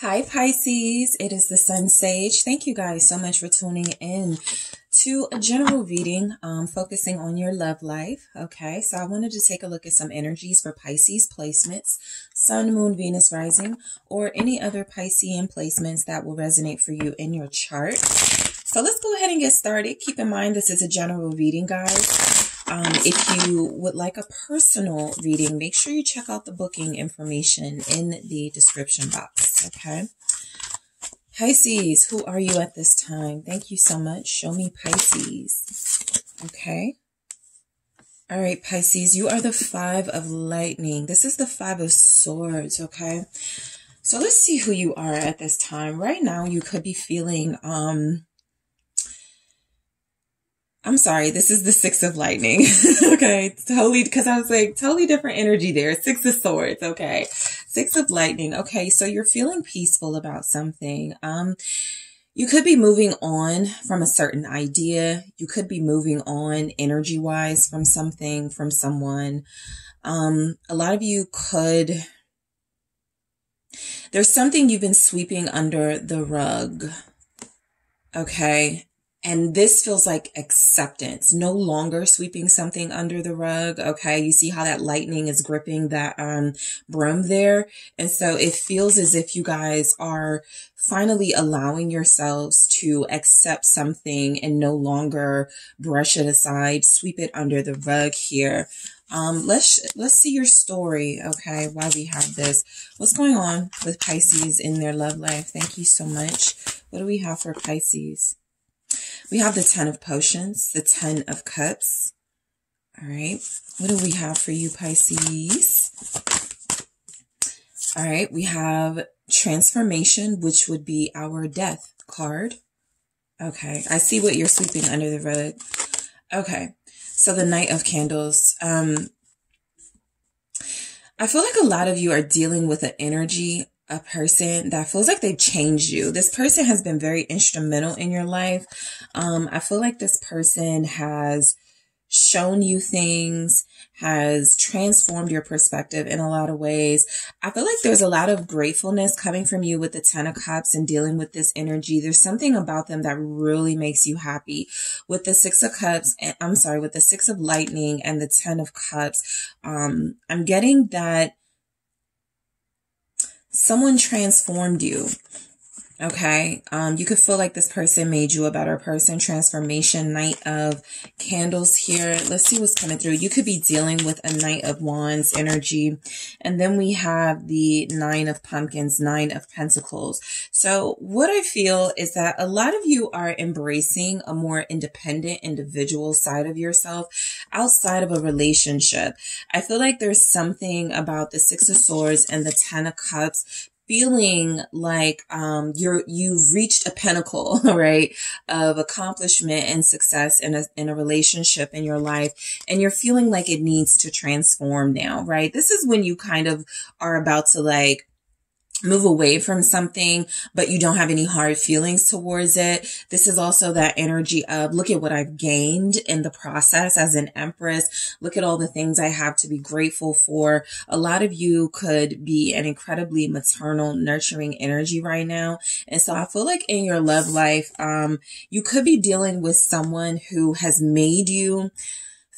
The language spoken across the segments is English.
Hi, Pisces. It is the Sun Sage. Thank you guys so much for tuning in to a general reading, um, focusing on your love life. Okay, so I wanted to take a look at some energies for Pisces placements, Sun, Moon, Venus rising, or any other Piscean placements that will resonate for you in your chart. So let's go ahead and get started. Keep in mind, this is a general reading, guys. Um, if you would like a personal reading, make sure you check out the booking information in the description box. Okay. Pisces, who are you at this time? Thank you so much. Show me Pisces. Okay. All right, Pisces, you are the five of lightning. This is the five of swords. Okay. So let's see who you are at this time. Right now, you could be feeling, um, I'm sorry, this is the six of lightning. okay. Totally, because I was like, totally different energy there. Six of swords. Okay. Six of lightning. Okay. So you're feeling peaceful about something. Um, you could be moving on from a certain idea. You could be moving on energy wise from something, from someone. Um, a lot of you could, there's something you've been sweeping under the rug. Okay. And this feels like acceptance, no longer sweeping something under the rug. Okay. You see how that lightning is gripping that, um, broom there. And so it feels as if you guys are finally allowing yourselves to accept something and no longer brush it aside, sweep it under the rug here. Um, let's, let's see your story. Okay. Why we have this. What's going on with Pisces in their love life? Thank you so much. What do we have for Pisces? We have the Ten of Potions, the Ten of Cups. All right. What do we have for you, Pisces? All right. We have Transformation, which would be our Death card. Okay. I see what you're sweeping under the rug. Okay. So the Knight of Candles. Um, I feel like a lot of you are dealing with an energy a person that feels like they've changed you. This person has been very instrumental in your life. Um, I feel like this person has shown you things, has transformed your perspective in a lot of ways. I feel like there's a lot of gratefulness coming from you with the Ten of Cups and dealing with this energy. There's something about them that really makes you happy. With the Six of Cups, and I'm sorry, with the Six of Lightning and the Ten of Cups, um, I'm getting that someone transformed you. Okay. Um, you could feel like this person made you a better person. Transformation, Knight of Candles here. Let's see what's coming through. You could be dealing with a Knight of Wands energy. And then we have the Nine of Pumpkins, Nine of Pentacles. So what I feel is that a lot of you are embracing a more independent individual side of yourself outside of a relationship. I feel like there's something about the Six of Swords and the Ten of Cups feeling like um, you're you've reached a pinnacle, right, of accomplishment and success in a in a relationship in your life, and you're feeling like it needs to transform now, right? This is when you kind of are about to like move away from something, but you don't have any hard feelings towards it. This is also that energy of look at what I've gained in the process as an empress. Look at all the things I have to be grateful for. A lot of you could be an incredibly maternal, nurturing energy right now. And so I feel like in your love life, um, you could be dealing with someone who has made you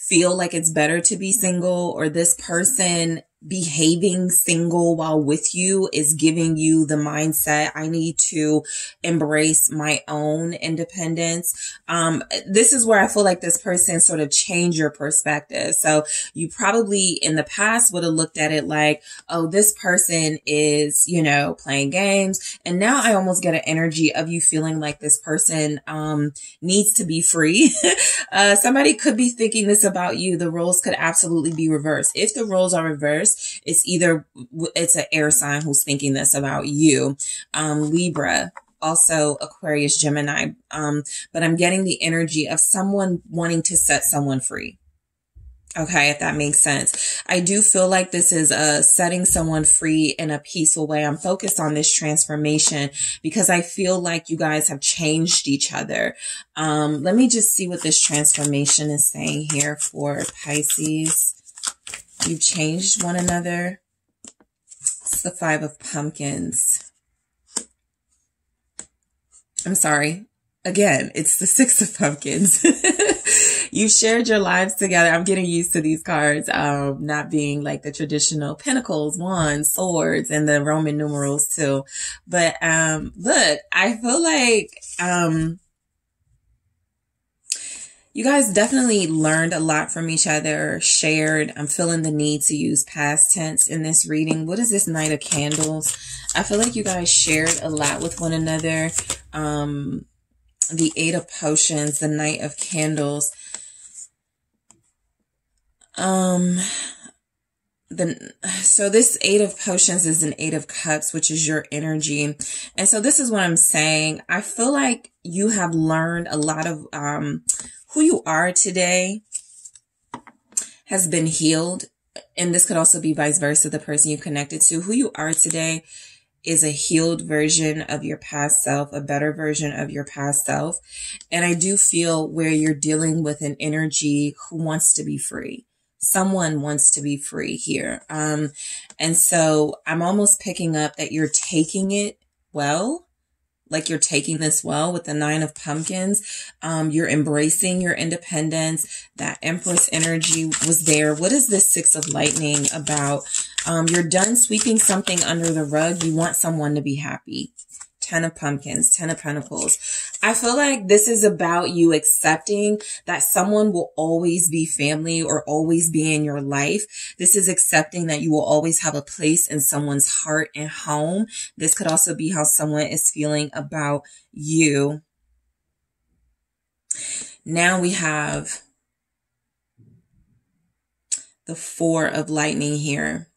feel like it's better to be single or this person behaving single while with you is giving you the mindset I need to embrace my own independence. Um, this is where I feel like this person sort of changed your perspective. So you probably in the past would have looked at it like, oh, this person is, you know, playing games. And now I almost get an energy of you feeling like this person, um, needs to be free. uh, somebody could be thinking this about you. The roles could absolutely be reversed. If the roles are reversed, it's either, it's an air sign who's thinking this about you. Um, Libra, also Aquarius, Gemini. Um, but I'm getting the energy of someone wanting to set someone free. Okay, if that makes sense. I do feel like this is uh setting someone free in a peaceful way. I'm focused on this transformation because I feel like you guys have changed each other. Um, let me just see what this transformation is saying here for Pisces. You've changed one another. It's the Five of Pumpkins. I'm sorry. Again, it's the six of pumpkins. you shared your lives together. I'm getting used to these cards, um, not being like the traditional pentacles, wands, swords, and the Roman numerals too. But, um, look, I feel like, um, you guys definitely learned a lot from each other, shared. I'm feeling the need to use past tense in this reading. What is this Knight of Candles? I feel like you guys shared a lot with one another. Um, the Eight of Potions, the Knight of Candles. Um, the so this eight of potions is an eight of cups which is your energy and so this is what i'm saying i feel like you have learned a lot of um who you are today has been healed. And this could also be vice versa, the person you connected to. Who you are today is a healed version of your past self, a better version of your past self. And I do feel where you're dealing with an energy who wants to be free. Someone wants to be free here. Um, and so I'm almost picking up that you're taking it well like you're taking this well with the nine of pumpkins. Um, you're embracing your independence. That empress energy was there. What is this six of lightning about? Um, you're done sweeping something under the rug. You want someone to be happy. Ten of Pumpkins, Ten of Pentacles. I feel like this is about you accepting that someone will always be family or always be in your life. This is accepting that you will always have a place in someone's heart and home. This could also be how someone is feeling about you. Now we have the Four of Lightning here.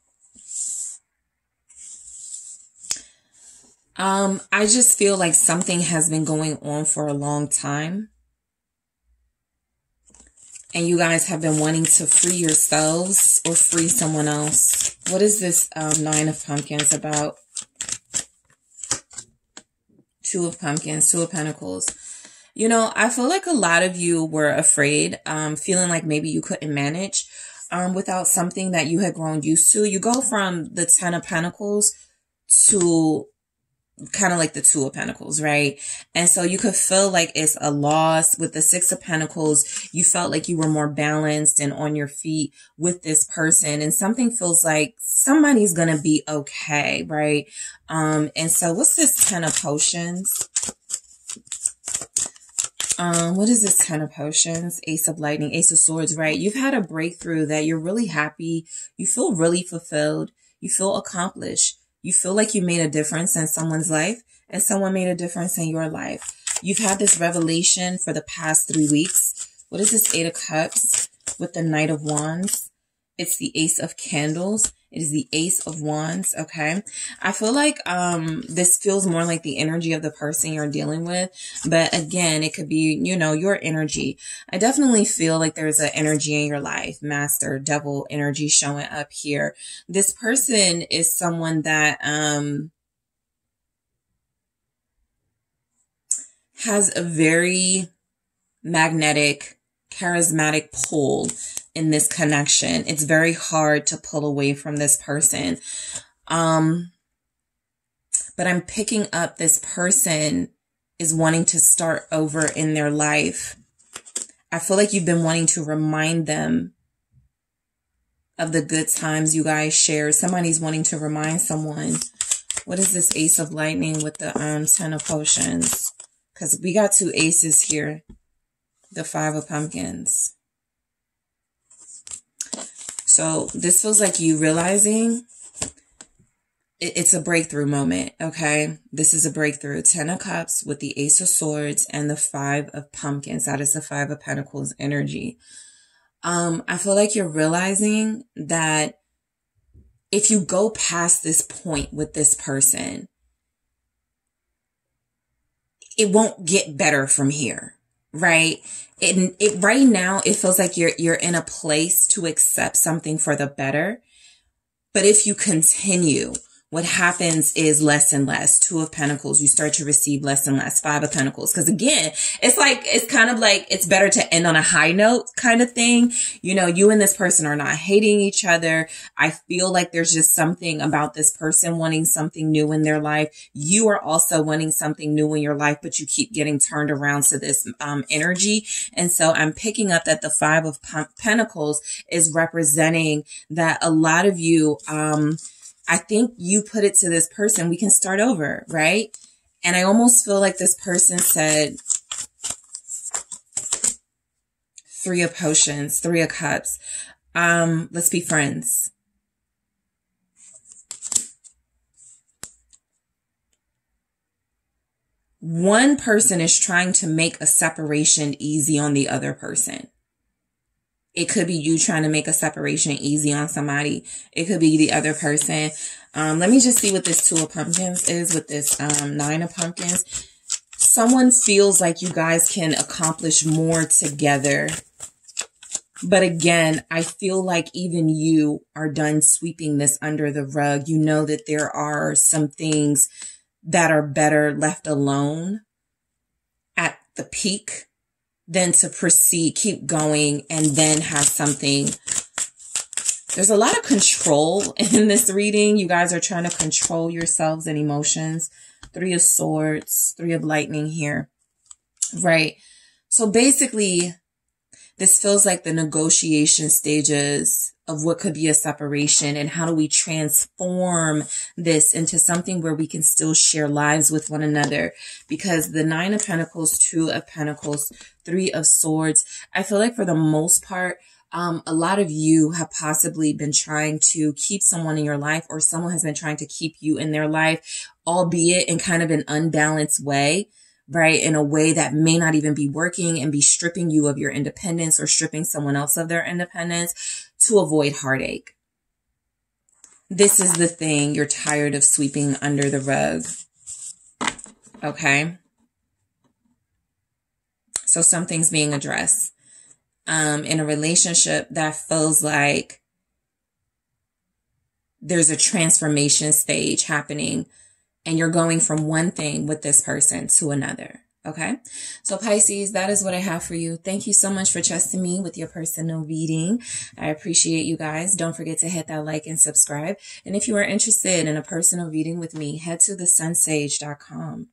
Um, I just feel like something has been going on for a long time. And you guys have been wanting to free yourselves or free someone else. What is this um, Nine of Pumpkins about? Two of Pumpkins, Two of Pentacles. You know, I feel like a lot of you were afraid, um, feeling like maybe you couldn't manage um, without something that you had grown used to. You go from the Ten of Pentacles to kind of like the two of pentacles, right? And so you could feel like it's a loss with the six of pentacles. You felt like you were more balanced and on your feet with this person and something feels like somebody's going to be okay, right? Um, and so what's this 10 of potions? Um, what is this Ten of Potions? Ace of Lightning, Ace of Swords, right? You've had a breakthrough that you're really happy. You feel really fulfilled. You feel accomplished. You feel like you made a difference in someone's life and someone made a difference in your life. You've had this revelation for the past three weeks. What is this Eight of Cups with the Knight of Wands? It's the Ace of Candles. It is the Ace of Wands. Okay. I feel like, um, this feels more like the energy of the person you're dealing with. But again, it could be, you know, your energy. I definitely feel like there's an energy in your life, master, devil energy showing up here. This person is someone that, um, has a very magnetic, charismatic pull in this connection. It's very hard to pull away from this person. Um, but I'm picking up this person is wanting to start over in their life. I feel like you've been wanting to remind them of the good times you guys shared. Somebody's wanting to remind someone. What is this ace of lightning with the um, ten of potions? Because we got two aces here. The five of pumpkins. So this feels like you realizing it's a breakthrough moment. Okay. This is a breakthrough. Ten of cups with the ace of swords and the five of pumpkins. That is the five of pentacles energy. Um, I feel like you're realizing that if you go past this point with this person, it won't get better from here right? It, it right now it feels like you're you're in a place to accept something for the better. But if you continue what happens is less and less. Two of Pentacles, you start to receive less and less. Five of Pentacles. Cause again, it's like, it's kind of like, it's better to end on a high note kind of thing. You know, you and this person are not hating each other. I feel like there's just something about this person wanting something new in their life. You are also wanting something new in your life, but you keep getting turned around to this um, energy. And so I'm picking up that the five of Pentacles is representing that a lot of you, um, I think you put it to this person, we can start over, right? And I almost feel like this person said, three of potions, three of cups. Um, let's be friends. One person is trying to make a separation easy on the other person. It could be you trying to make a separation easy on somebody. It could be the other person. Um, let me just see what this two of pumpkins is with this um, nine of pumpkins. Someone feels like you guys can accomplish more together. But again, I feel like even you are done sweeping this under the rug. You know that there are some things that are better left alone at the peak than to proceed, keep going, and then have something. There's a lot of control in this reading. You guys are trying to control yourselves and emotions. Three of swords, three of lightning here, right? So basically, this feels like the negotiation stages of what could be a separation and how do we transform this into something where we can still share lives with one another. Because the nine of pentacles two of pentacles three of swords i feel like for the most part um, a lot of you have possibly been trying to keep someone in your life or someone has been trying to keep you in their life albeit in kind of an unbalanced way right? In a way that may not even be working and be stripping you of your independence or stripping someone else of their independence to avoid heartache. This is the thing you're tired of sweeping under the rug. Okay. So something's being addressed. Um, in a relationship that feels like there's a transformation stage happening and you're going from one thing with this person to another. Okay. So Pisces, that is what I have for you. Thank you so much for trusting me with your personal reading. I appreciate you guys. Don't forget to hit that like and subscribe. And if you are interested in a personal reading with me, head to thesunsage.com.